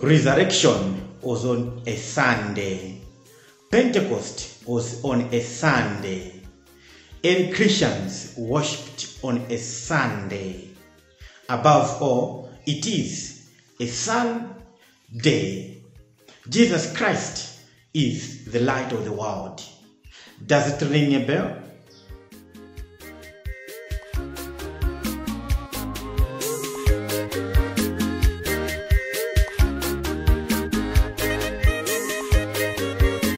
Resurrection was on a Sunday. Pentecost was on a Sunday. And Christians worshipped on a Sunday. Above all, it is a Sunday. Jesus Christ is the light of the world. Does it ring a bell?